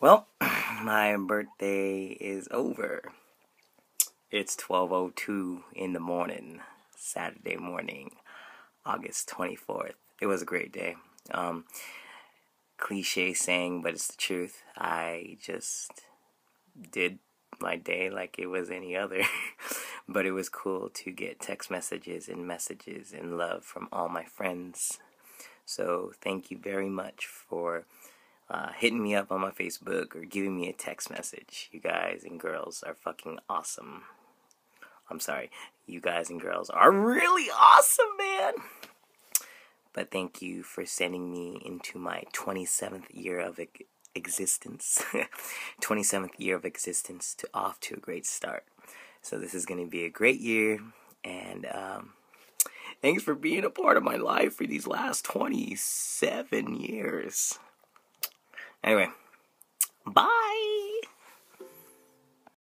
Well, my birthday is over. It's 12:02 in the morning, Saturday morning, August 24th. It was a great day. Um, cliche saying, but it's the truth. I just did my day like it was any other. but it was cool to get text messages and messages and love from all my friends. So thank you very much for uh, hitting me up on my Facebook or giving me a text message. You guys and girls are fucking awesome. I'm sorry, you guys and girls are really awesome, man. But thank you for sending me into my 27th year of existence. 27th year of existence to off to a great start. So this is going to be a great year, and um, thanks for being a part of my life for these last 27 years. Anyway, bye.